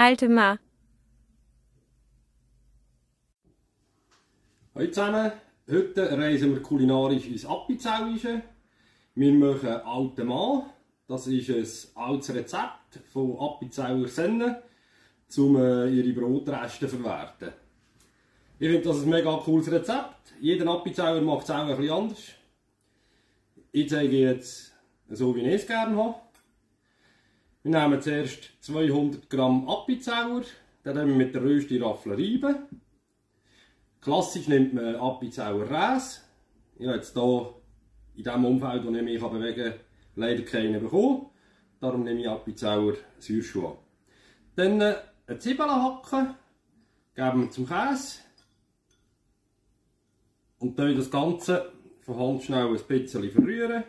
alte Mann. Hallo zusammen, heute reisen wir kulinarisch ins Appenzellische. Wir machen Alte Mann. Das ist ein altes Rezept von Appenzeller Sennen, um äh, ihre Brotreste zu verwerten. Ich finde das ein mega cooles Rezept. Jeder Appenzeller macht es auch ein bisschen anders. Ich zeige jetzt so, wie ich es gerne habe. Wir nehmen zuerst 200 Gramm Appenzeller, den wir mit der Rösti-Raffel reiben. Klassisch nimmt man Appenzeller Räs. Ich habe jetzt hier in dem Umfeld, wo ich mich bewegen kann, leider keinen bekommen. Darum nehme ich Appenzeller Säurschuhe. Dann äh, eine Zwiebel hacken, geben zum Käse und dann das Ganze von Hand schnell ein bisschen verrühren.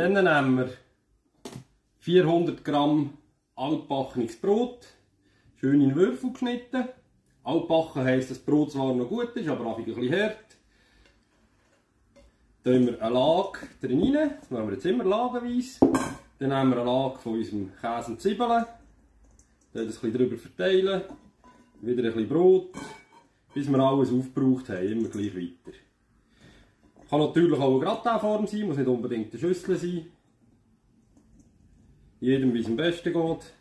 Dann nehmen wir 400 Gramm altbackenes Brot, schön in Würfel geschnitten. Altbacken heisst, dass das Brot zwar noch gut ist, aber auch ein bisschen hart. Dann nehmen wir eine Lage drin rein, das machen wir jetzt immer lagenweise. Dann nehmen wir eine Lage von unserem Käse und Zwiebeln. Dann das ein bisschen drüber verteilen. Wieder ein bisschen Brot. Bis wir alles aufgebraucht haben, immer gleich weiter. Kann natürlich auch eine Gratinform sein, muss nicht unbedingt eine Schüssel sein. Jedem wie es am besten geht.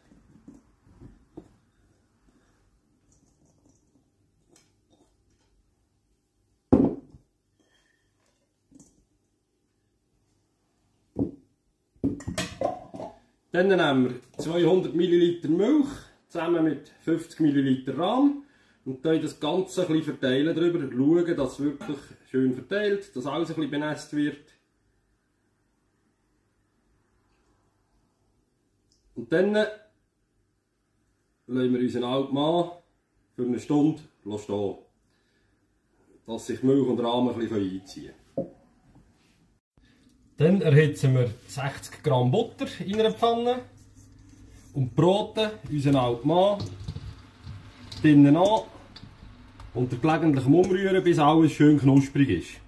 Dann nehmen wir 200 ml Milch zusammen mit 50 ml Rahm und dann das Ganze ein bisschen verteilen drüber, schauen, dass es wirklich schön verteilt, dass alles ein bisschen benässt wird. Und dann lassen wir unseren alten Mann für eine Stunde stehen, dass sich Milch und Rahmen ein bisschen einziehen. Dann erhitzen wir 60 Gramm Butter in einer Pfanne und braten unseren alten Mann drinnen an unter gelegentlichem Umrühren, bis alles schön knusprig ist.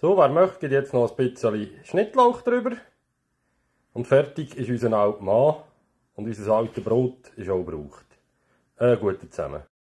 So, wer möchte, geht jetzt noch ein bisschen Schnittlauch drüber. Und fertig ist unser alter Mann und unser altes Brot ist auch gebraucht. Äh, guten zusammen.